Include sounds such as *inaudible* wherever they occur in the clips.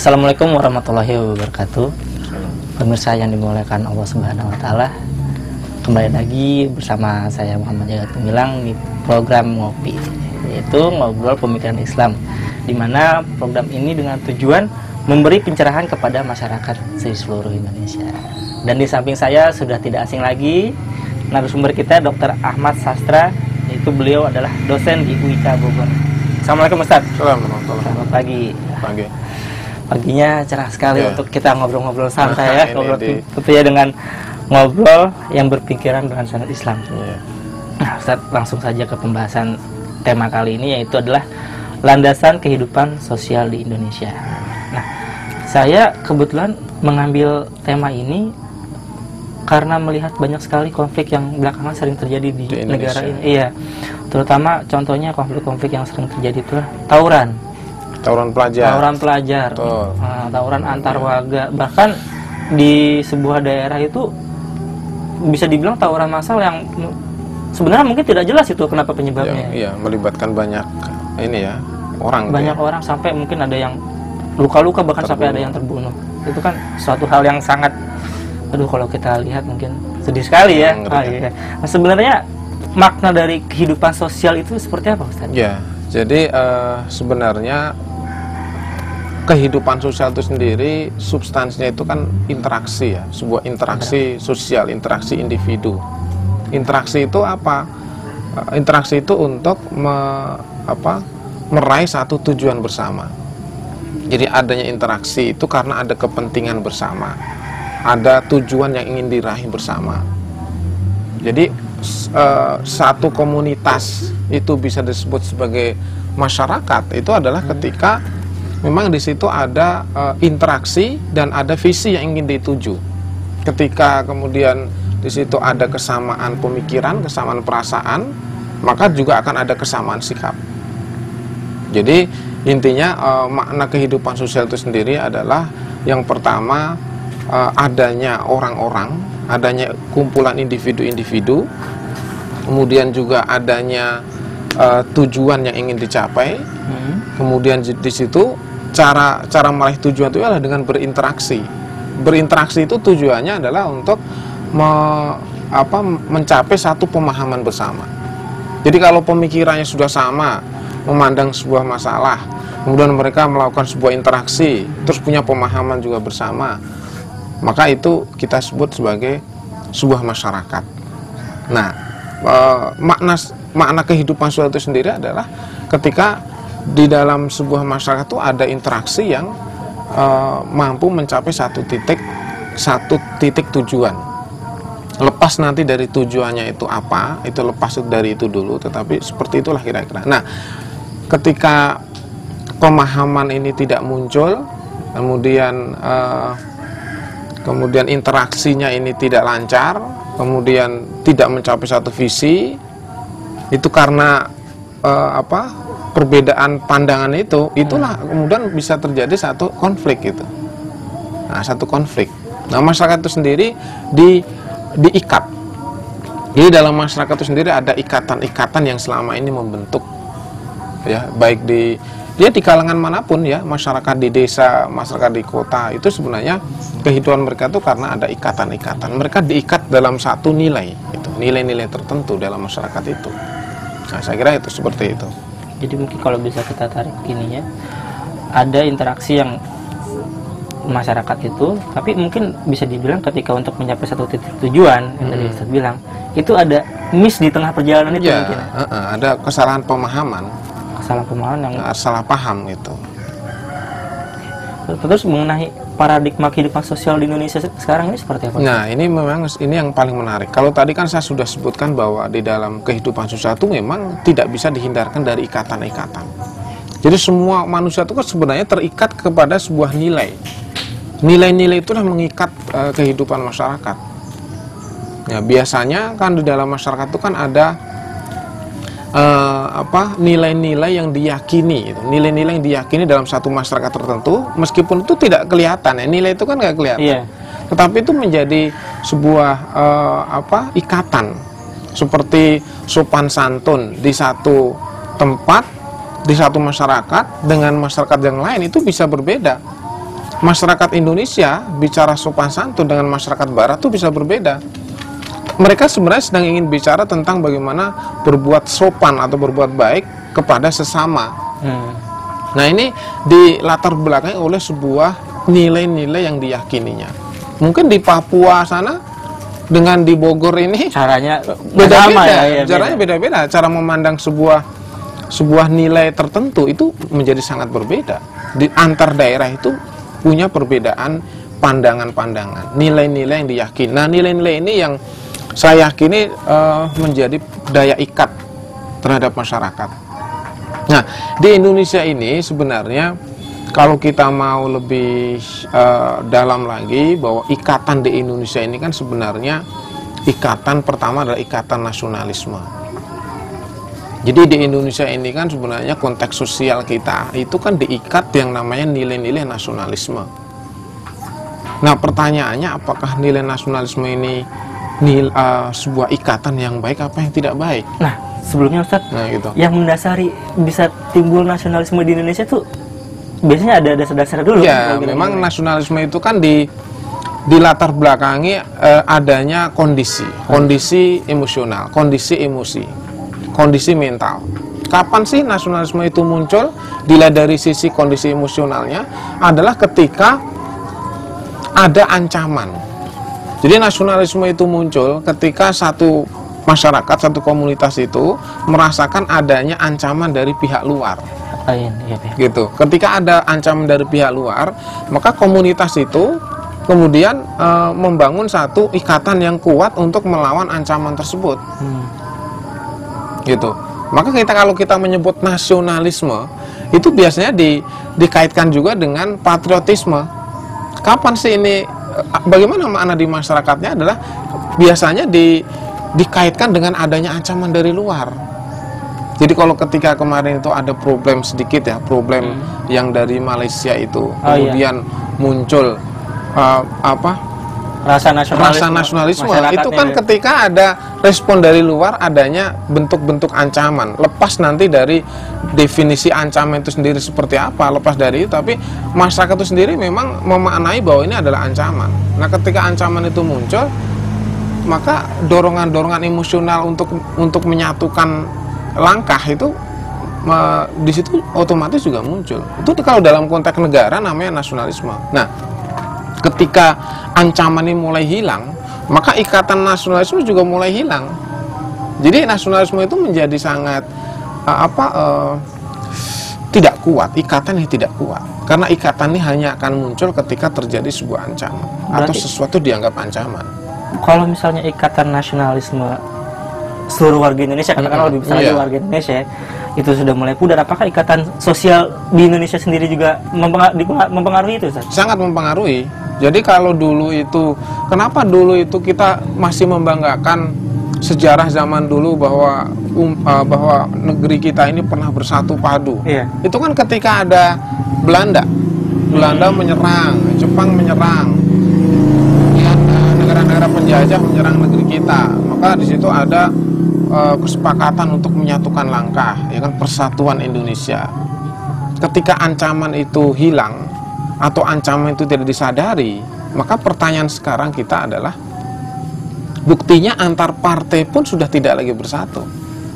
Assalamualaikum warahmatullahi wabarakatuh. Pemirsa yang dimuliakan Allah Subhanahu wa taala. Kembali lagi bersama saya Muhammad Jagat Pemilang di program Ngopi, yaitu ngobrol pemikiran Islam. Di mana program ini dengan tujuan memberi pencerahan kepada masyarakat di seluruh Indonesia. Dan di samping saya sudah tidak asing lagi narasumber kita Dr. Ahmad Sastra, yaitu beliau adalah dosen di UIK Bogor. Assalamualaikum Ustaz. Assalamualaikum. Selamat pagi. Pagi. Paginya cerah sekali Ya. untuk kita ngobrol-ngobrol santai Nah, ya, *laughs* ngobrol di- tentunya dengan ngobrol yang berpikiran dengan sanad Islam. Iya. Nah, Ustaz, langsung saja ke pembahasan tema kali ini yaitu adalah landasan kehidupan sosial di Indonesia. Nah, saya kebetulan mengambil tema ini karena melihat banyak sekali konflik yang belakangan sering terjadi di, Di Indonesia. negara ini. Iya. Terutama contohnya konflik-konflik yang sering terjadi itu tawuran, Tawuran pelajar. tawuran pelajar, Betul. Nah, tawuran antar warga, bahkan di sebuah daerah itu bisa dibilang tawuran massal yang sebenarnya mungkin tidak jelas itu kenapa penyebabnya. iya, melibatkan banyak ini ya orang. Banyak ya. orang sampai mungkin ada yang luka-luka bahkan sampai ada Terbunuh. yang terbunuh. Itu kan suatu hal yang sangat aduh kalau kita lihat mungkin sedih sekali ya. Ah, ngeri. iya. Nah, sebenarnya makna dari kehidupan sosial itu seperti apa Ustaz? Ya, jadi eh, sebenarnya kehidupan sosial itu sendiri substansinya itu kan interaksi ya, sebuah interaksi sosial, interaksi individu. Interaksi itu apa? Eh, Interaksi itu untuk me- apa? meraih satu tujuan bersama. Jadi adanya interaksi itu karena ada kepentingan bersama, ada tujuan yang ingin diraih bersama. Jadi eh, satu komunitas itu bisa disebut sebagai masyarakat itu adalah ketika memang di situ ada eh, interaksi dan ada visi yang ingin dituju. Ketika kemudian di situ ada kesamaan pemikiran, kesamaan perasaan, maka juga akan ada kesamaan sikap. Jadi intinya eh, makna kehidupan sosial itu sendiri adalah yang pertama eh, adanya orang-orang, adanya kumpulan individu-individu, kemudian juga adanya eh, tujuan yang ingin dicapai, Hmm. kemudian di di situ cara cara meraih tujuan itu adalah dengan berinteraksi. Berinteraksi itu tujuannya adalah untuk me- apa, mencapai satu pemahaman bersama. Jadi kalau pemikirannya sudah sama, memandang sebuah masalah, kemudian mereka melakukan sebuah interaksi, terus punya pemahaman juga bersama, maka itu kita sebut sebagai sebuah masyarakat. Nah, eh, makna makna kehidupan itu sendiri adalah ketika di dalam sebuah masyarakat itu ada interaksi yang eh, mampu mencapai satu titik satu titik tujuan. Lepas nanti dari tujuannya itu apa, itu lepas dari itu dulu, tetapi seperti itulah kira-kira. Nah, ketika pemahaman ini tidak muncul, kemudian eh, kemudian interaksinya ini tidak lancar, kemudian tidak mencapai satu visi, itu karena eh, apa perbedaan pandangan itu, itulah kemudian bisa terjadi satu konflik itu. Nah, satu konflik. Nah, masyarakat itu sendiri di diikat. Jadi dalam masyarakat itu sendiri ada ikatan-ikatan yang selama ini membentuk ya, baik di dia di kalangan mana pun ya, masyarakat di desa, masyarakat di kota itu sebenarnya kehidupan mereka itu karena ada ikatan-ikatan. Mereka diikat dalam satu nilai, itu nilai-nilai tertentu dalam masyarakat itu. Nah, saya kira itu seperti itu. Jadi mungkin kalau bisa kita tarik gini ya, ada interaksi yang masyarakat itu, tapi mungkin bisa dibilang ketika untuk mencapai satu titik tujuan yang tadi Ustaz bilang, itu ada miss di tengah perjalanan itu Ya, mungkin. eh, eh, ada kesalahan pemahaman, kesalahan pemahaman yang eh, salah paham gitu. Terus mengenai paradigma kehidupan sosial di Indonesia se- sekarang ini seperti apa? Nah, ini memang ini yang paling menarik. Kalau tadi kan saya sudah sebutkan bahwa di dalam kehidupan sosial itu memang tidak bisa dihindarkan dari ikatan-ikatan. Jadi semua manusia itu kan sebenarnya terikat kepada sebuah nilai. Nilai-nilai itulah mengikat eh, kehidupan masyarakat. Ya, biasanya kan di dalam masyarakat itu kan ada eh, apa nilai-nilai yang diyakini gitu. nilai-nilai yang diyakini dalam satu masyarakat tertentu meskipun itu tidak kelihatan ya nilai itu kan nggak kelihatan Iya. tetapi itu menjadi sebuah eh, apa ikatan seperti sopan santun di satu tempat di satu masyarakat dengan masyarakat yang lain itu bisa berbeda masyarakat Indonesia bicara sopan santun dengan masyarakat Barat tuh bisa berbeda. Mereka sebenarnya sedang ingin bicara tentang bagaimana berbuat sopan atau berbuat baik kepada sesama. Hmm. Nah ini di latar belakangi oleh sebuah nilai-nilai yang diyakininya. Mungkin di Papua sana dengan di Bogor ini Caranya beda-beda, ya, ya, caranya beda-beda. Cara memandang sebuah sebuah nilai tertentu itu menjadi sangat berbeda. Di antar daerah itu punya perbedaan pandangan-pandangan, nilai-nilai yang diyakini. Nah, nilai-nilai ini yang saya yakini eh, menjadi daya ikat terhadap masyarakat. Nah, di Indonesia ini sebenarnya kalau kita mau lebih eh, dalam lagi bahwa ikatan di Indonesia ini kan sebenarnya ikatan pertama adalah ikatan nasionalisme. Jadi di Indonesia ini kan sebenarnya konteks sosial kita itu kan diikat yang namanya nilai-nilai nasionalisme. Nah pertanyaannya apakah nilai nasionalisme ini nil, eh, sebuah ikatan yang baik apa yang tidak baik? Nah, sebelumnya Ustadz, Nah gitu. yang mendasari bisa timbul nasionalisme di Indonesia tuh biasanya ada dasar-dasar dulu. Ya, memang nasionalisme itu kan di di latar belakangi eh, adanya kondisi, kondisi emosional, kondisi emosi, kondisi mental. Kapan sih nasionalisme itu muncul? Dilihat dari sisi kondisi emosionalnya adalah ketika ada ancaman. Jadi nasionalisme itu muncul ketika satu masyarakat, satu komunitas itu merasakan adanya ancaman dari pihak luar Lain, iya, iya. gitu. Ketika ada ancaman dari pihak luar, maka komunitas itu kemudian e, membangun satu ikatan yang kuat untuk melawan ancaman tersebut, Hmm. gitu. Maka kita kalau kita menyebut nasionalisme itu biasanya di, dikaitkan juga dengan patriotisme. Kapan sih ini? Bagaimana makna di masyarakatnya adalah biasanya di, dikaitkan dengan adanya ancaman dari luar. Jadi kalau ketika kemarin itu ada problem sedikit ya, problem yang dari Malaysia itu, Hmm. Oh, iya. kemudian muncul uh, apa Rasa nasionalisme. rasa nasionalisme itu kan ya. ketika ada respon dari luar adanya bentuk-bentuk ancaman. Lepas nanti dari definisi ancaman itu sendiri seperti apa, lepas dari itu, tapi masyarakat itu sendiri memang memaknai bahwa ini adalah ancaman. Nah, ketika ancaman itu muncul, maka dorongan-dorongan emosional untuk untuk menyatukan langkah itu me- di situ otomatis juga muncul. Itu kalau dalam konteks negara namanya nasionalisme. Nah, ketika ancaman ini mulai hilang, maka ikatan nasionalisme juga mulai hilang. Jadi nasionalisme itu menjadi sangat eh, apa eh, tidak kuat, ikatan yang tidak kuat. Karena ikatan ini hanya akan muncul ketika terjadi sebuah ancaman atau Berarti- sesuatu dianggap ancaman. Kalau misalnya ikatan nasionalisme seluruh warga Indonesia, katakanlah Mm-mm, lebih besar lagi iya. warga Indonesia, itu sudah mulai pudar. Apakah ikatan sosial di Indonesia sendiri juga mempengaruhi itu, Ustaz? sangat mempengaruhi. Jadi kalau dulu itu, kenapa dulu itu kita masih membanggakan sejarah zaman dulu bahwa um, uh, bahwa negeri kita ini pernah bersatu padu. Iya. Itu kan ketika ada Belanda, Belanda menyerang, Jepang menyerang, negara-negara penjajah menyerang negeri kita. Maka di situ ada uh, kesepakatan untuk menyatukan langkah, ya kan persatuan Indonesia ketika ancaman itu hilang atau ancaman itu tidak disadari, maka pertanyaan sekarang kita adalah buktinya antar partai pun sudah tidak lagi bersatu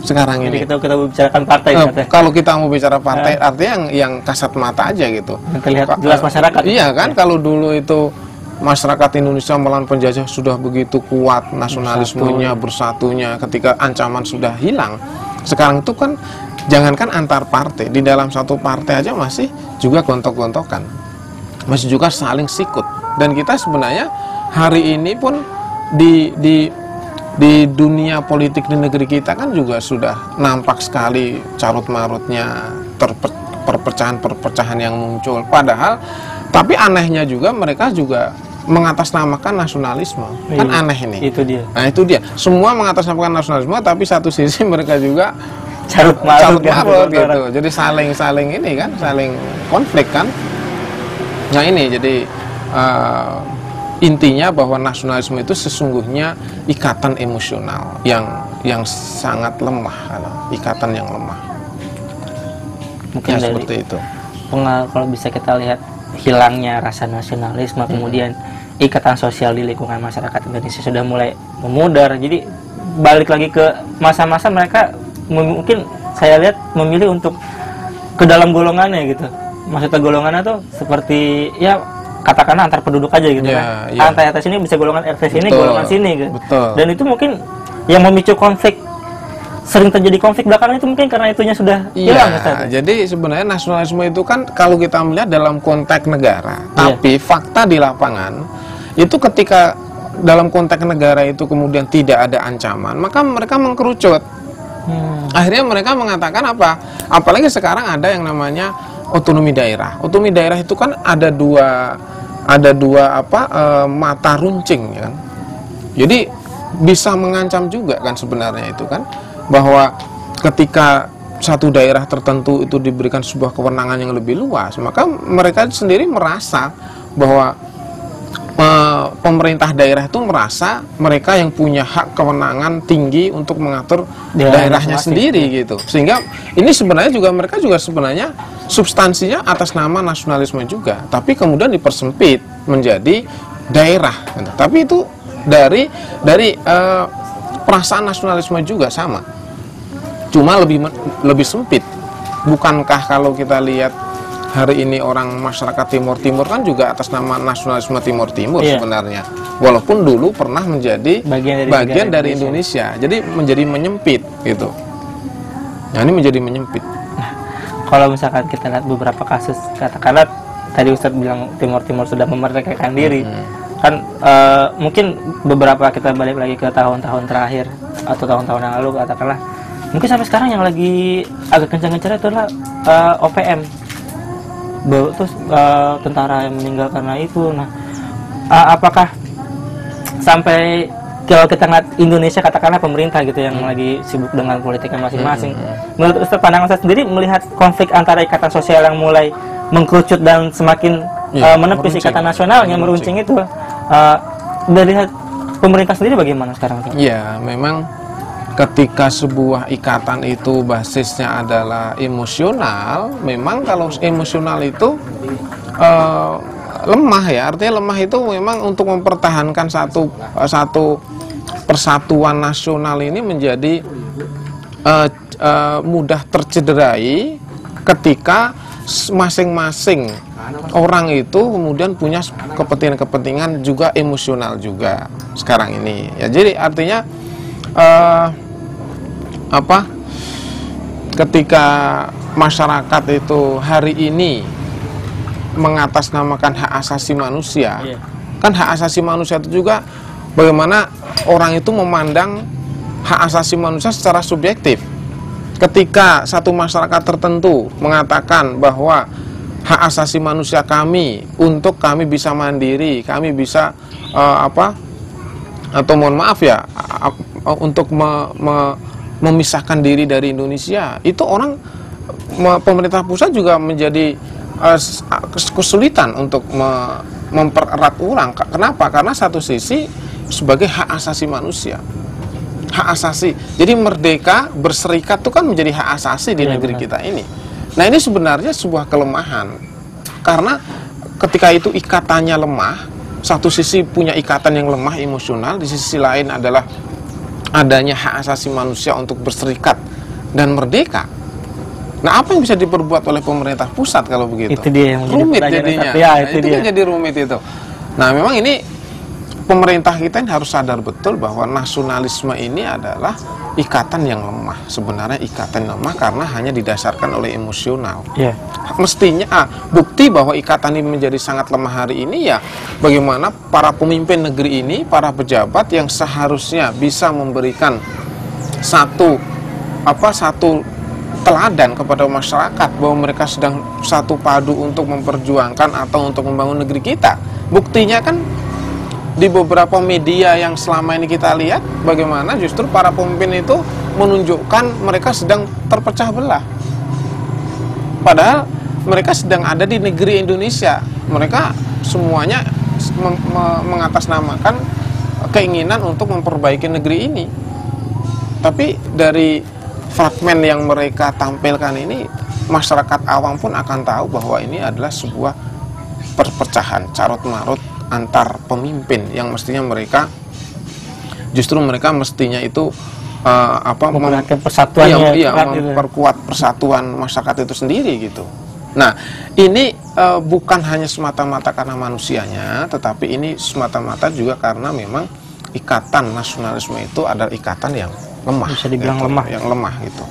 sekarang Jadi ini. kita kita bicarakan partai, Eh, ya. kalau kita mau bicara partai, artinya yang yang kasat mata aja gitu. Yang terlihat jelas masyarakat. Iya kan, kalau dulu itu masyarakat Indonesia melawan penjajah sudah begitu kuat nasionalismenya, bersatunya ketika ancaman sudah hilang. Sekarang itu kan jangankan antar partai, di dalam satu partai aja masih juga gontok-gontokan. Masih juga saling sikut. Dan kita sebenarnya hari ini pun di di di dunia politik di negeri kita kan juga sudah nampak sekali carut marutnya perpecahan-perpecahan yang muncul. Padahal, tapi anehnya juga mereka juga mengatasnamakan nasionalisme. Kan Iya, aneh ini. Itu dia. Nah itu dia. Semua mengatasnamakan nasionalisme, tapi satu sisi *laughs* mereka juga Carut marut carut kan, marut gitu. Jadi saling saling ini kan, saling konflik kan. Nah ini jadi eh, intinya bahwa nasionalisme itu sesungguhnya ikatan emosional yang yang sangat lemah, kalau ikatan yang lemah. Mungkin Ya seperti itu. pengal kalau bisa kita lihat hilangnya rasa nasionalisme Hmm. kemudian ikatan sosial di lingkungan masyarakat Indonesia sudah mulai memudar jadi balik lagi ke masa-masa mereka mungkin saya lihat memilih untuk ke dalam golongannya gitu maksudnya golongannya tuh seperti ya katakanlah antar penduduk aja gitu Ya, kan ya. antar atas ini bisa golongan RT sini Betul, golongan sini gitu betul. dan itu mungkin yang memicu konflik sering terjadi konflik belakangan itu mungkin karena itunya sudah hilang Ustaz. Iya, jadi sebenarnya nasionalisme itu kan kalau kita melihat dalam konteks negara, Iya. tapi fakta di lapangan itu ketika dalam konteks negara itu kemudian tidak ada ancaman, maka mereka mengkerucut. Hmm. Akhirnya mereka mengatakan apa? Apalagi sekarang ada yang namanya otonomi daerah. Otonomi daerah itu kan ada dua ada dua apa eh, mata runcing ya kan. Jadi bisa mengancam juga kan sebenarnya itu kan bahwa ketika satu daerah tertentu itu diberikan sebuah kewenangan yang lebih luas, maka mereka sendiri merasa bahwa pemerintah daerah itu merasa mereka yang punya hak kewenangan tinggi untuk mengatur Daerah daerahnya masing-masing, sendiri gitu. Sehingga ini sebenarnya juga mereka juga sebenarnya substansinya atas nama nasionalisme juga, tapi kemudian dipersempit menjadi daerah. Tapi itu dari dari eh, perasaan nasionalisme juga sama. Cuma lebih lebih sempit. Bukankah kalau kita lihat hari ini orang masyarakat Timur Timur kan juga atas nama nasionalisme Timur Timur Iya. sebenarnya. Walaupun dulu pernah menjadi Bagian dari bagian dari Indonesia. Jadi menjadi menyempit gitu. Nah, ini menjadi menyempit. kalau misalkan kita lihat beberapa kasus katakanlah tadi Ustadz bilang Timur Timur sudah memerdekakan diri kan eh, mungkin beberapa kita balik lagi ke tahun-tahun terakhir atau tahun-tahun yang lalu katakanlah mungkin sampai sekarang yang lagi agak kencang-kencang itu adalah eh, OPM Be- terus eh, tentara yang meninggal karena itu nah eh, apakah sampai kalau kita ngeliat Indonesia katakanlah pemerintah gitu yang lagi sibuk dengan politiknya masing-masing. Menurut Ustaz pandangan saya sendiri melihat konflik antara ikatan sosial yang mulai mengkerucut dan semakin Iya, eh, menepis meruncing. ikatan nasionalnya meruncing itu eh, dari pemerintah sendiri bagaimana sekarang? Ustaz? Ya, memang ketika sebuah ikatan itu basisnya adalah emosional, memang kalau emosional itu eh, lemah ya. Artinya lemah itu memang untuk mempertahankan satu eh, satu persatuan nasional ini menjadi eh, eh, mudah tercederai ketika masing-masing orang itu kemudian punya kepentingan-kepentingan juga emosional juga sekarang ini ya jadi artinya eh, apa ketika masyarakat itu hari ini mengatasnamakan hak asasi manusia Iya. kan hak asasi manusia itu juga bagaimana orang itu memandang hak asasi manusia secara subjektif ketika satu masyarakat tertentu mengatakan bahwa hak asasi manusia kami untuk kami bisa mandiri kami bisa eh, apa atau mohon maaf ya untuk me- me- memisahkan diri dari Indonesia itu orang me- pemerintah pusat juga menjadi kes- kesulitan untuk me- mempererat ulang. Kenapa? Karena satu sisi sebagai hak asasi manusia hak asasi. Jadi merdeka berserikat itu kan menjadi hak asasi di Iya, negeri benar. kita ini. Nah ini sebenarnya sebuah kelemahan. Karena ketika itu ikatannya lemah satu sisi punya ikatan yang lemah emosional di sisi lain adalah adanya hak asasi manusia untuk berserikat dan merdeka nah apa yang bisa diperbuat oleh pemerintah pusat kalau begitu Itu dia yang rumit jadinya. Ya, Nah, itu itu dia. kan jadi rumit itu nah memang ini pemerintah kita ini harus sadar betul bahwa nasionalisme ini adalah ikatan yang lemah. Sebenarnya ikatan yang lemah karena hanya didasarkan oleh emosional. Iya. mestinya ah, bukti bahwa ikatan ini menjadi sangat lemah hari ini ya bagaimana para pemimpin negeri ini para pejabat yang seharusnya bisa memberikan satu apa satu teladan kepada masyarakat bahwa mereka sedang satu padu untuk memperjuangkan atau untuk membangun negeri kita. Buktinya kan di beberapa media yang selama ini kita lihat bagaimana justru para pemimpin itu menunjukkan mereka sedang terpecah belah Padahal mereka sedang ada di negeri Indonesia. Mereka semuanya meng- me- mengatasnamakan keinginan untuk memperbaiki negeri ini. Tapi dari fragmen yang mereka tampilkan ini masyarakat awam pun akan tahu bahwa ini adalah sebuah perpecahan carut marut antar pemimpin yang mestinya mereka justru mereka mestinya itu uh, apa memperhatikan persatuan iya, iya memperkuat persatuan masyarakat itu sendiri gitu. Nah, ini uh, bukan hanya semata-mata karena manusianya, tetapi ini semata-mata juga karena memang ikatan nasionalisme itu adalah ikatan yang lemah. Bisa dibilang gitu, lemah. Yang lemah gitu.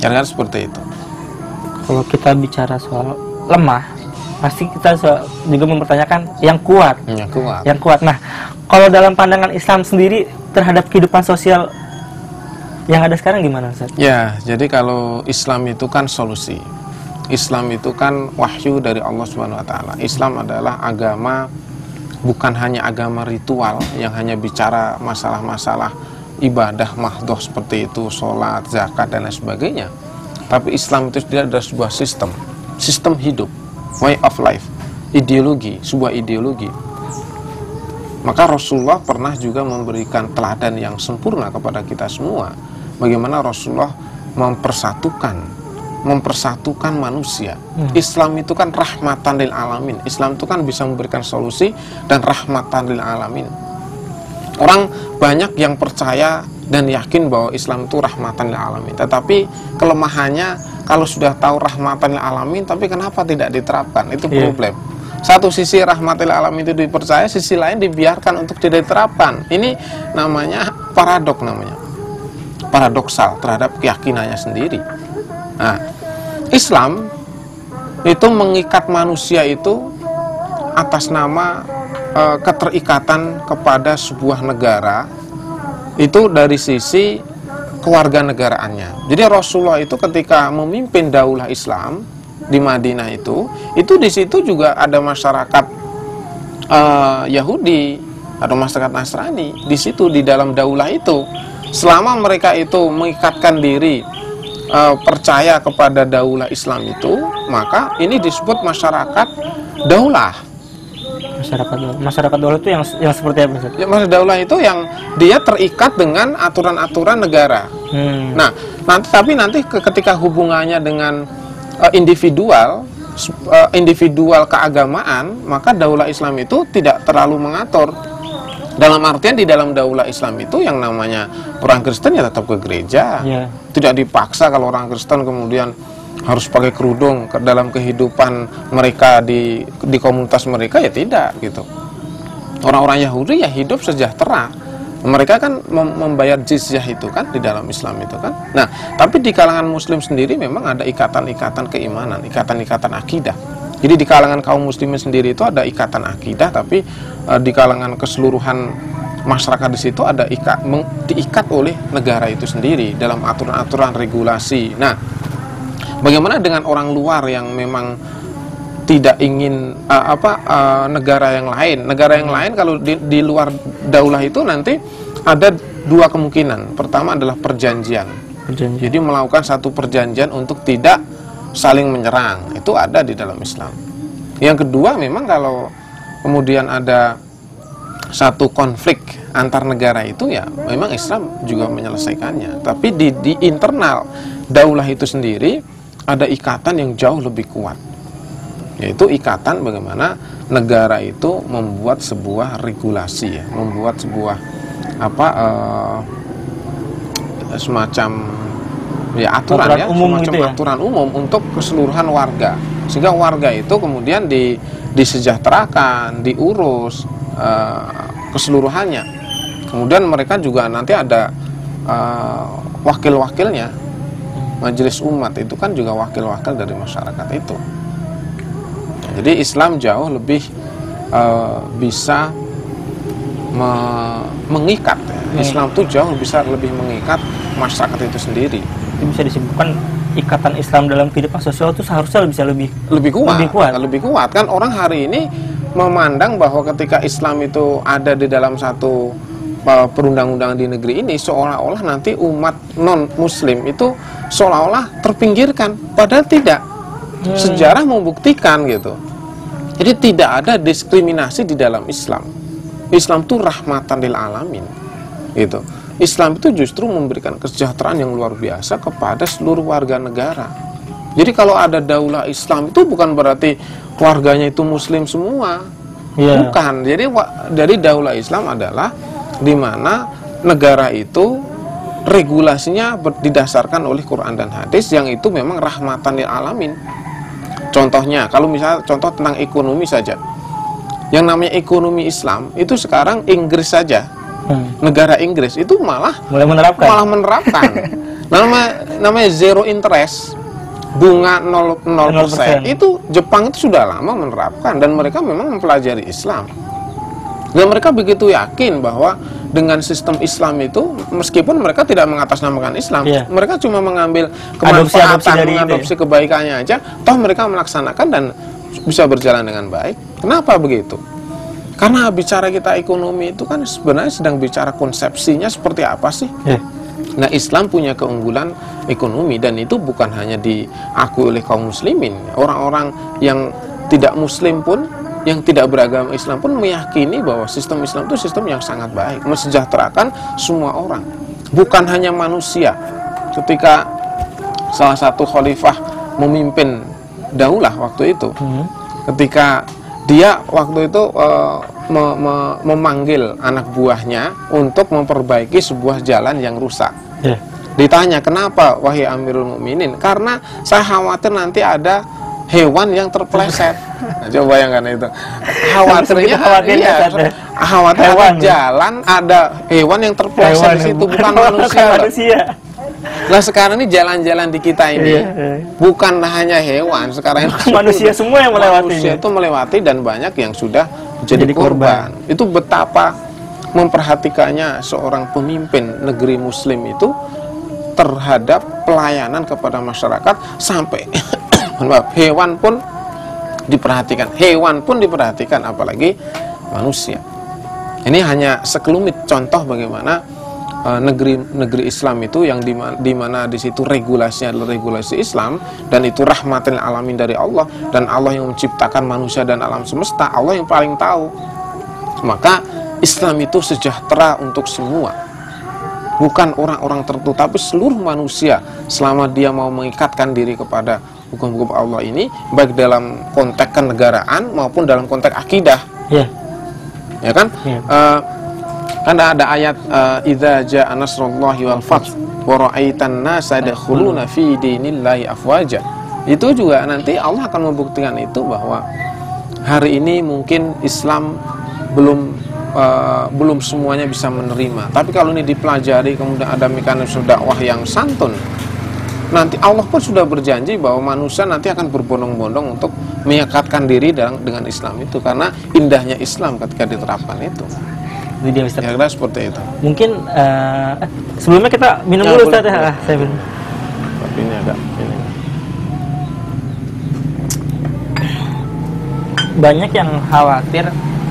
Yang seperti itu. Kalau kita bicara soal lemah, pasti kita juga mempertanyakan yang kuat. Yang kuat. Yang kuat. Nah, kalau dalam pandangan Islam sendiri terhadap kehidupan sosial yang ada sekarang gimana Ustaz? Ya, jadi kalau Islam itu kan solusi. Islam itu kan wahyu dari Allah Subhanahu wa taala. Islam adalah agama bukan hanya agama ritual yang hanya bicara masalah-masalah ibadah mahdoh seperti itu, sholat, zakat dan lain sebagainya. Tapi Islam itu tidak adalah sebuah sistem, sistem hidup, way of life, ideologi, sebuah ideologi. Maka Rasulullah pernah juga memberikan teladan yang sempurna kepada kita semua bagaimana Rasulullah mempersatukan mempersatukan manusia. Hmm. Islam itu kan rahmatan lil alamin. Islam itu kan bisa memberikan solusi dan rahmatan lil alamin. Orang banyak yang percaya dan yakin bahwa Islam itu rahmatan lil alamin. Tetapi kelemahannya kalau sudah tahu rahmatan alamin tapi kenapa tidak diterapkan? Itu yeah. problem. Satu sisi rahmatil alamin itu dipercaya, sisi lain dibiarkan untuk tidak diterapkan. Ini namanya paradok namanya paradoksal terhadap keyakinannya sendiri. Nah, Islam itu mengikat manusia itu atas nama e, keterikatan kepada sebuah negara itu dari sisi kewarganegaraannya. Jadi Rasulullah itu ketika memimpin daulah Islam di Madinah itu, itu di situ juga ada masyarakat e, Yahudi atau masyarakat Nasrani di situ di dalam daulah itu selama mereka itu mengikatkan diri e, percaya kepada daulah Islam itu, maka ini disebut masyarakat daulah. Masyarakat daulah. Masyarakat daulah itu yang yang seperti apa? Ya, masyarakat daulah itu yang dia terikat dengan aturan-aturan negara. Hmm. Nah, nanti tapi nanti ketika hubungannya dengan e, individual e, individual keagamaan, maka daulah Islam itu tidak terlalu mengatur dalam artian di dalam daulah Islam itu yang namanya orang Kristen ya tetap ke gereja. Yeah. Tidak dipaksa kalau orang Kristen kemudian harus pakai kerudung ke dalam kehidupan mereka di di komunitas mereka ya tidak gitu. Orang-orang Yahudi ya hidup sejahtera. Mereka kan membayar jizyah itu kan di dalam Islam itu kan. Nah, tapi di kalangan muslim sendiri memang ada ikatan-ikatan keimanan, ikatan-ikatan akidah. Jadi di kalangan kaum muslimin sendiri itu ada ikatan akidah, tapi e, di kalangan keseluruhan masyarakat di situ ada ikat diikat oleh negara itu sendiri dalam aturan-aturan regulasi. Nah, bagaimana dengan orang luar yang memang tidak ingin uh, apa uh, negara yang lain? Negara yang lain kalau di, di luar daulah itu nanti ada dua kemungkinan. Pertama adalah perjanjian. perjanjian. Jadi melakukan satu perjanjian untuk tidak saling menyerang itu ada di dalam Islam. Yang kedua memang kalau kemudian ada satu konflik antar negara itu ya memang Islam juga menyelesaikannya. Tapi di, di internal daulah itu sendiri ada ikatan yang jauh lebih kuat. Yaitu ikatan bagaimana negara itu membuat sebuah regulasi ya, membuat sebuah apa uh, semacam ya aturan, aturan ya umum semacam gitu ya? aturan umum untuk keseluruhan warga sehingga warga itu kemudian di disejahterakan diurus uh, keseluruhannya kemudian mereka juga nanti ada uh, wakil-wakilnya majelis umat itu kan juga wakil-wakil dari masyarakat itu. Jadi Islam jauh lebih uh, bisa me mengikat. Ya. Islam tuh jauh bisa lebih mengikat masyarakat itu sendiri. Itu bisa disebutkan ikatan Islam dalam kehidupan sosial itu seharusnya bisa lebih lebih kuat. lebih kuat. Lebih kuat. Kan orang hari ini memandang bahwa ketika Islam itu ada di dalam satu uh, perundang-undangan di negeri ini seolah-olah nanti umat non muslim itu seolah-olah terpinggirkan padahal tidak hmm. sejarah membuktikan gitu jadi tidak ada diskriminasi di dalam Islam Islam itu rahmatan lil alamin gitu Islam itu justru memberikan kesejahteraan yang luar biasa kepada seluruh warga negara. Jadi kalau ada daulah Islam itu bukan berarti warganya itu muslim semua. Iya. Bukan. Jadi dari daulah Islam adalah di mana negara itu regulasinya didasarkan oleh Quran dan hadis yang itu memang rahmatan lil alamin. Contohnya, kalau misalnya contoh tentang ekonomi saja. Yang namanya ekonomi Islam itu sekarang Inggris saja. Hmm. Negara Inggris itu malah Mulai menerapkan. malah menerapkan. *laughs* nama namanya zero interest bunga 0%, 0%. 0%. itu Jepang itu sudah lama menerapkan dan mereka memang mempelajari Islam. Dan mereka begitu yakin bahwa dengan sistem Islam itu meskipun mereka tidak mengatasnamakan Islam, Iya. mereka cuma mengambil kemanfaatan, dari itu ya? mengadopsi kebaikannya aja, toh mereka melaksanakan dan bisa berjalan dengan baik. Kenapa begitu? Karena bicara kita ekonomi itu kan sebenarnya sedang bicara konsepsinya seperti apa sih? Iya. Nah, Islam punya keunggulan ekonomi dan itu bukan hanya diakui oleh kaum muslimin. Orang-orang yang tidak muslim pun, yang tidak beragama Islam pun meyakini bahwa sistem Islam itu sistem yang sangat baik, mensejahterakan semua orang. Bukan hanya manusia. Ketika salah satu khalifah memimpin daulah waktu itu, Hmm. ketika dia waktu itu eh, me- me- memanggil anak buahnya untuk memperbaiki sebuah jalan yang rusak. Iya. Ditanya, kenapa wahai Amirul Mukminin? Karena saya khawatir nanti ada hewan yang terpleset. *laughs* Nah, coba bayangkan itu. Khawatirnya, *laughs* khawatirnya iya, ada khawatir ada hewan. jalan, ada hewan yang terpleset di situ, bukan manusia. *laughs* manusia. Nah sekarang ini jalan-jalan di kita ini Iya, iya. bukan hanya hewan, sekarang ini Manusia semua yang melewatinya. Manusia itu melewati dan banyak yang sudah jadi, Jadi korban. Itu betapa memperhatikannya seorang pemimpin negeri muslim itu terhadap pelayanan kepada masyarakat sampai mohon maaf, hewan pun diperhatikan. Hewan pun diperhatikan apalagi manusia. Ini hanya sekelumit contoh bagaimana eh, negeri negeri Islam itu yang di ma- di mana di situ regulasinya adalah regulasi Islam dan itu rahmatil alamin dari Allah dan Allah yang menciptakan manusia dan alam semesta Allah yang paling tahu maka Islam itu sejahtera untuk semua bukan orang-orang tertentu tapi seluruh manusia selama dia mau mengikatkan diri kepada hukum-hukum Allah ini baik dalam konteks kenegaraan maupun dalam konteks akidah Iya. ya kan Iya. Eh, kan ada ayat eh, idza jaa nasrullahi wal fath wa ra'aitan nasa yadkhuluna fi dinillahi afwaja itu juga nanti Allah akan membuktikan itu bahwa hari ini mungkin Islam belum eh, belum semuanya bisa menerima tapi kalau ini dipelajari kemudian ada mekanisme dakwah yang santun nanti Allah pun sudah berjanji bahwa manusia nanti akan berbondong-bondong untuk mengikatkan diri dengan, dengan Islam itu karena indahnya Islam ketika diterapkan itu Itu dia Ustaz. kira-kira seperti itu Mungkin eh, sebelumnya kita minum Ya, dulu Ustaz ya. Ah, saya minum. tapi ini agak ini banyak yang khawatir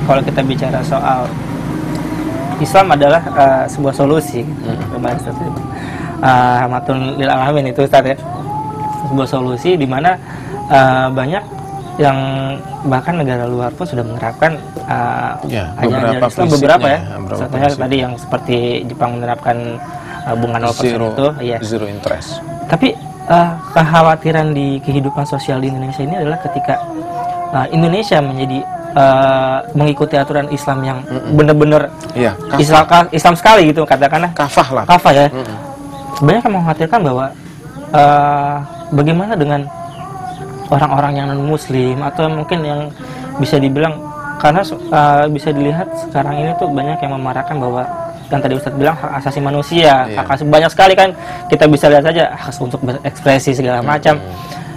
kalau kita bicara soal Islam adalah eh, sebuah solusi. Kemarin Itu. Eh, Rahmatun lil alamin itu Ustaz ya. Sebuah solusi di mana eh, banyak yang bahkan negara luar pun sudah menerapkan eh, Ya, beberapa Islam beberapa ya. beberapa Contohnya prinsip. tadi yang seperti Jepang menerapkan eh, bunga 0% zero itu, iya. zero interest Tapi eh, kekhawatiran di kehidupan sosial di Indonesia ini adalah ketika eh, Indonesia menjadi eh, mengikuti aturan Islam yang benar-benar iya kaf- Islam Islam sekali gitu katakanlah kafah lah kafah ya. Mm-mm. Banyak yang mengkhawatirkan bahwa eh, bagaimana dengan orang-orang yang non Muslim atau mungkin yang bisa dibilang karena eh, bisa dilihat sekarang ini tuh banyak yang memarahkan bahwa yang tadi Ustadz bilang hak asasi manusia, Iya. hak asasi banyak sekali kan kita bisa lihat saja hak untuk berekspresi segala macam.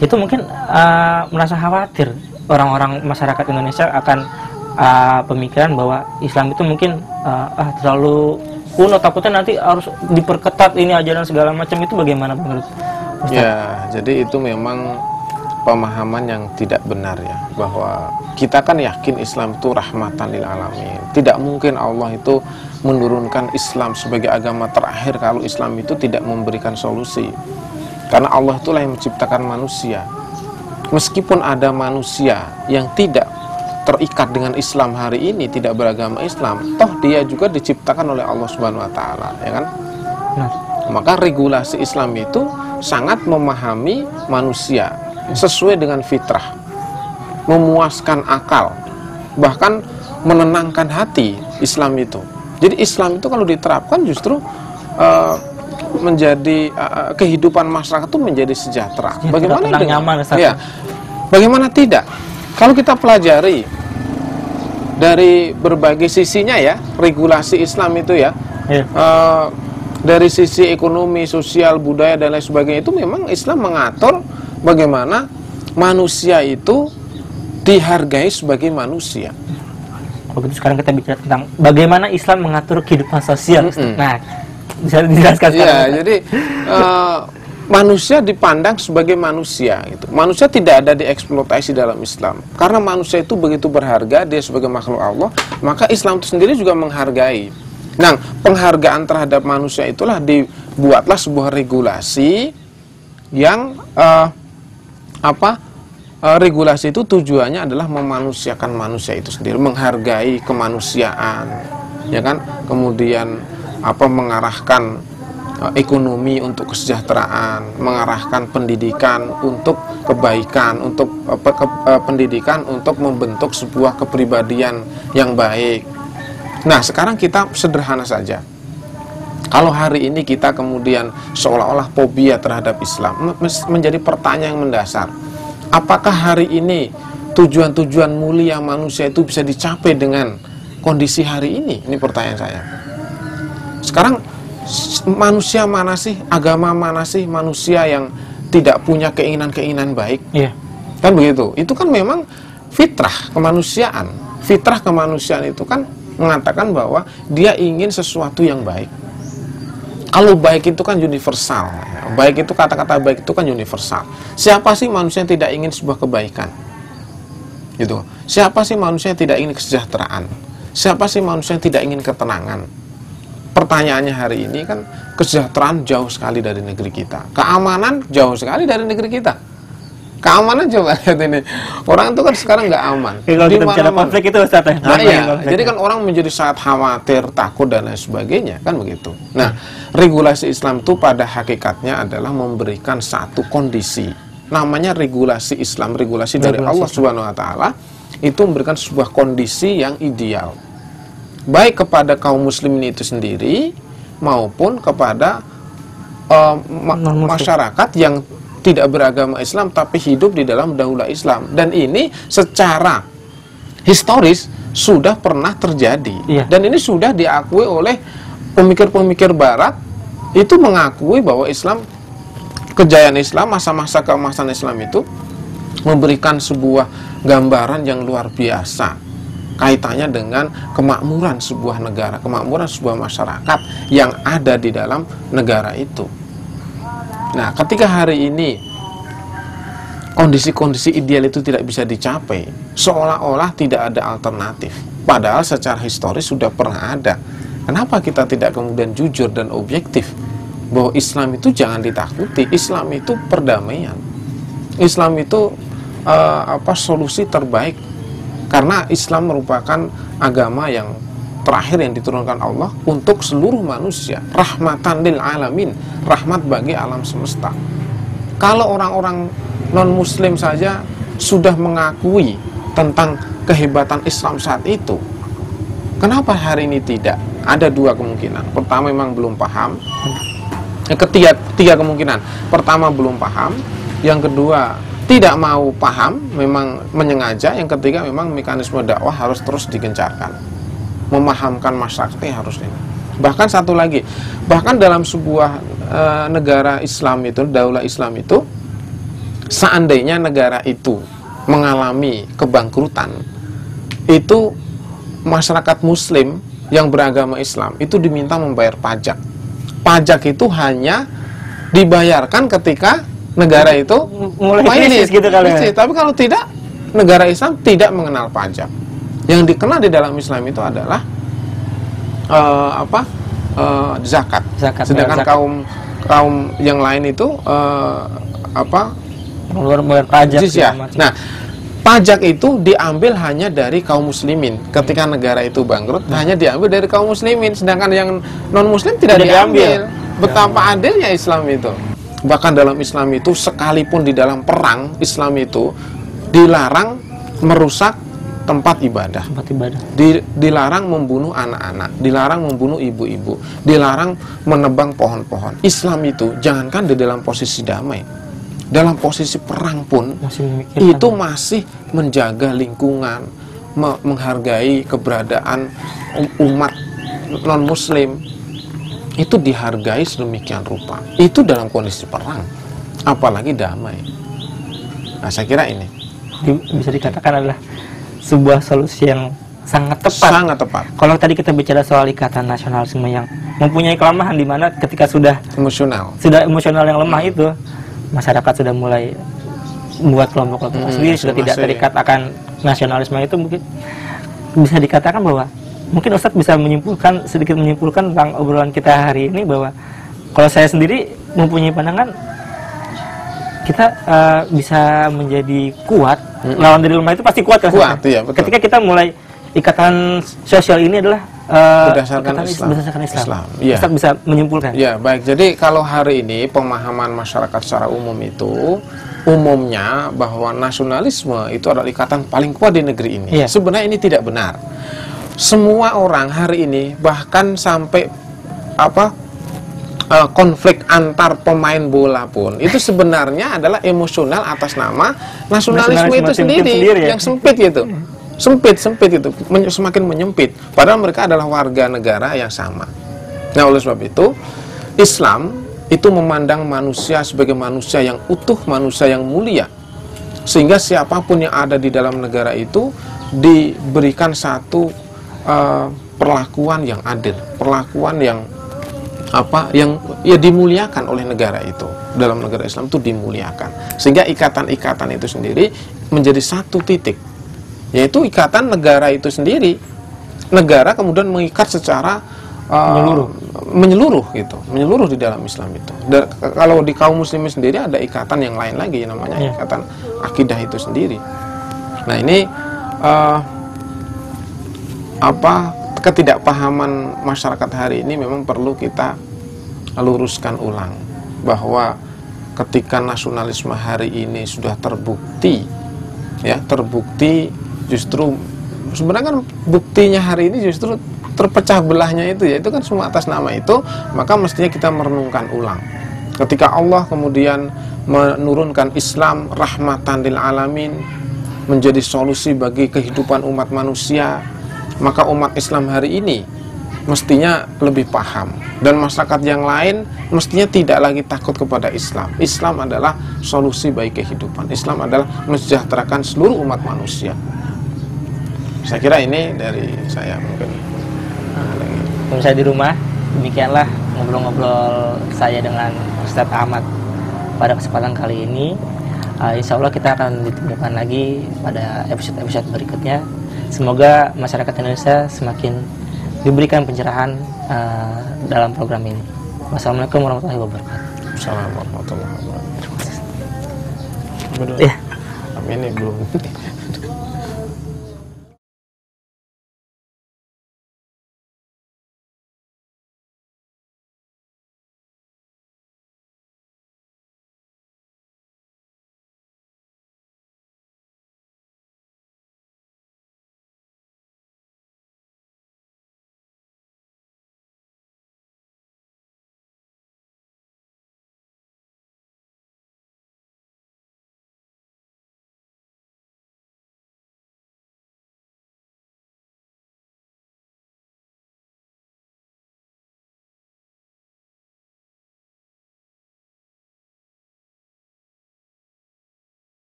Itu mungkin eh, merasa khawatir orang-orang masyarakat Indonesia akan eh, pemikiran bahwa Islam itu mungkin eh, ah terlalu kuno takutnya nanti harus diperketat ini ajaran segala macam itu bagaimana menurut Ustadz? Ya, jadi itu memang pemahaman yang tidak benar ya bahwa kita kan yakin Islam itu rahmatan lil alamin. Tidak mungkin Allah itu menurunkan Islam sebagai agama terakhir kalau Islam itu tidak memberikan solusi. Karena Allah itulah yang menciptakan manusia. Meskipun ada manusia yang tidak terikat dengan Islam hari ini tidak beragama Islam, toh dia juga diciptakan oleh Allah Subhanahu wa taala, ya kan? Nah, Maka regulasi Islam itu sangat memahami manusia sesuai dengan fitrah, memuaskan akal, bahkan menenangkan hati Islam itu. Jadi Islam itu kalau diterapkan justru eh, menjadi eh, kehidupan masyarakat itu menjadi sejahtera. Sejahtera, Bagaimana tenang, dengan- nyaman, ya, bagaimana tidak? Kalau kita pelajari dari berbagai sisinya ya regulasi Islam itu ya iya. Eh, dari sisi ekonomi, sosial, budaya dan lain sebagainya itu memang Islam mengatur bagaimana manusia itu dihargai sebagai manusia. Kalau gitu sekarang kita bicara tentang bagaimana Islam mengatur kehidupan sosial. Ustaz. Mm-mm. Nah, bisa dijelaskan Iya, jadi eh, manusia dipandang sebagai manusia gitu. Manusia tidak ada dieksploitasi dalam Islam. Karena manusia itu begitu berharga, dia sebagai makhluk Allah, maka Islam itu sendiri juga menghargai. Nah, penghargaan terhadap manusia itulah dibuatlah sebuah regulasi yang eh, apa? eh, regulasi itu tujuannya adalah memanusiakan manusia itu sendiri, menghargai kemanusiaan, ya kan? Kemudian apa mengarahkan ekonomi untuk kesejahteraan, mengarahkan pendidikan untuk kebaikan, untuk eh, eh, pendidikan untuk membentuk sebuah kepribadian yang baik. Nah, sekarang kita sederhana saja. Kalau hari ini kita kemudian seolah-olah fobia terhadap Islam, menjadi pertanyaan mendasar. Apakah hari ini tujuan-tujuan mulia manusia itu bisa dicapai dengan kondisi hari ini? Ini pertanyaan saya. Sekarang manusia mana sih, agama mana sih manusia yang tidak punya keinginan-keinginan baik? Iya. Kan begitu. Itu kan memang fitrah kemanusiaan. Fitrah kemanusiaan itu kan mengatakan bahwa dia ingin sesuatu yang baik. Kalau baik itu kan universal. Baik itu kata-kata baik itu kan universal. Siapa sih manusia yang tidak ingin sebuah kebaikan? Gitu. Siapa sih manusia yang tidak ingin kesejahteraan? Siapa sih manusia yang tidak ingin ketenangan? Pertanyaannya hari ini kan kesejahteraan jauh sekali dari negeri kita. Keamanan jauh sekali dari negeri kita. Keamanan coba lihat ini. Orang itu kan sekarang nggak aman. Kalau Di kita bicara konflik itu Ustaz ya. Nah iya, jadi kan orang menjadi sangat khawatir, takut dan lain sebagainya, kan begitu. Nah, regulasi Islam itu pada hakikatnya adalah memberikan satu kondisi, namanya regulasi Islam, regulasi dari Regulasi Allah Subhanahu Wa Taala itu memberikan sebuah kondisi yang ideal, baik kepada kaum muslimin itu sendiri maupun kepada eh, ma- masyarakat yang tidak beragama Islam tapi hidup di dalam daulah Islam. Dan ini secara historis sudah pernah terjadi. Iya. dan ini sudah diakui oleh pemikir-pemikir Barat. Itu mengakui bahwa Islam kejayaan Islam masa-masa keemasan Islam itu memberikan sebuah gambaran yang luar biasa kaitannya dengan kemakmuran sebuah negara, kemakmuran sebuah masyarakat yang ada di dalam negara itu. Nah, ketika hari ini kondisi-kondisi ideal itu tidak bisa dicapai, seolah-olah tidak ada alternatif. Padahal secara historis sudah pernah ada. Kenapa kita tidak kemudian jujur dan objektif bahwa Islam itu jangan ditakuti, Islam itu perdamaian. Islam itu eh, apa solusi terbaik karena Islam merupakan agama yang terakhir yang diturunkan Allah untuk seluruh manusia, rahmatan lil alamin, rahmat bagi alam semesta. Kalau orang-orang non-muslim saja sudah mengakui tentang kehebatan Islam saat itu, kenapa hari ini tidak? Ada dua kemungkinan. Pertama memang belum paham. Ketiga, tiga kemungkinan. Pertama belum paham, yang kedua tidak mau paham, memang menyengaja. Yang ketiga memang mekanisme dakwah harus terus digencarkan, memahamkan masyarakatnya harus ini. Bahkan satu lagi, bahkan dalam sebuah eh, negara Islam itu, daulah Islam itu, seandainya negara itu mengalami kebangkrutan, itu masyarakat Muslim yang beragama Islam itu diminta membayar pajak. Pajak itu hanya dibayarkan ketika negara itu mulai krisis gitu kali ya. krisis. Tapi kalau tidak, negara Islam tidak mengenal pajak. Yang dikenal di dalam Islam itu adalah eh, apa eh, zakat. Zakat, Sedangkan zakat. kaum kaum yang lain itu eh, apa bayar pajak jizyah. Nah, pajak itu diambil hanya dari kaum muslimin. Ketika negara itu bangkrut, hanya diambil dari kaum muslimin, sedangkan yang non muslim tidak, Tidak diambil. diambil. Betapa adilnya Islam itu. Bahkan dalam Islam itu sekalipun di dalam perang Islam itu dilarang merusak tempat ibadah. tempat ibadah Di- dilarang membunuh anak-anak, dilarang membunuh ibu-ibu, dilarang menebang pohon-pohon. Islam itu jangankan di dalam posisi damai, dalam posisi perang pun masih itu masih menjaga lingkungan, me- menghargai keberadaan um- umat non muslim. Itu dihargai sedemikian rupa. Itu dalam kondisi perang, apalagi damai. Nah, saya kira ini bisa dikatakan adalah sebuah solusi yang sangat tepat sangat tepat, kalau tadi kita bicara soal ikatan nasionalisme yang mempunyai kelemahan di mana ketika sudah emosional. sudah emosional yang lemah itu masyarakat sudah mulai membuat kelompok-kelompok Hmm, sendiri sudah tidak terikat akan nasionalisme itu mungkin bisa dikatakan bahwa mungkin Ustadz bisa menyimpulkan sedikit menyimpulkan tentang obrolan kita hari ini bahwa kalau saya sendiri mempunyai pandangan kita eh, bisa menjadi kuat lawan dari lemah itu pasti kuat kan Kuat, iya, betul. ketika kita mulai ikatan sosial ini adalah eh, Berdasarkan Islam. berdasarkan Islam, Islam, iya. Ustadz bisa menyimpulkan Ya, baik. Jadi kalau hari ini pemahaman masyarakat secara umum itu umumnya bahwa nasionalisme itu adalah ikatan paling kuat di negeri ini. Iya. Sebenarnya ini tidak benar. Semua orang hari ini bahkan sampai apa eh, konflik antar pemain bola pun itu sebenarnya adalah emosional atas nama nasionalisme, Nasionalisme itu sendiri, sendiri ya. yang sempit gitu. Sempit, sempit itu, men- semakin menyempit. Padahal mereka adalah warga negara yang sama. Nah, oleh sebab itu, Islam itu memandang manusia sebagai manusia yang utuh, manusia yang mulia. Sehingga siapa pun yang ada di dalam negara itu diberikan satu eh, perlakuan yang adil, perlakuan yang apa yang ya dimuliakan oleh negara itu dalam negara Islam itu dimuliakan sehingga ikatan-ikatan itu sendiri menjadi satu titik yaitu ikatan negara itu sendiri negara kemudian mengikat secara uh, Menyeluruh. menyeluruh gitu menyeluruh di dalam Islam itu Dan k- kalau di kaum muslimin sendiri ada ikatan yang lain lagi namanya Iya. ikatan akidah itu sendiri nah ini uh, apa ketidakpahaman masyarakat hari ini memang perlu kita luruskan ulang. Bahwa ketika nasionalisme hari ini sudah terbukti ya terbukti justru sebenarnya kan buktinya hari ini justru terpecah belahnya itu ya itu kan semua atas nama itu maka mestinya kita merenungkan ulang. Ketika Allah kemudian menurunkan Islam rahmatan lil alamin menjadi solusi bagi kehidupan umat manusia maka umat Islam hari ini mestinya lebih paham dan masyarakat yang lain mestinya tidak lagi takut kepada Islam. Islam adalah solusi bagi kehidupan. Islam adalah mensejahterakan seluruh umat manusia. Saya kira ini dari saya mungkin. Pemirsa di rumah, demikianlah ngobrol-ngobrol saya dengan Ustadz Ahmad pada kesempatan kali ini. Uh, insya Allah kita akan ditemukan lagi pada episode-episode berikutnya. Semoga masyarakat Indonesia semakin diberikan pencerahan uh, dalam program ini. Wassalamualaikum warahmatullahi wabarakatuh. Assalamualaikum warahmatullahi wabarakatuh. Ya. Ini belum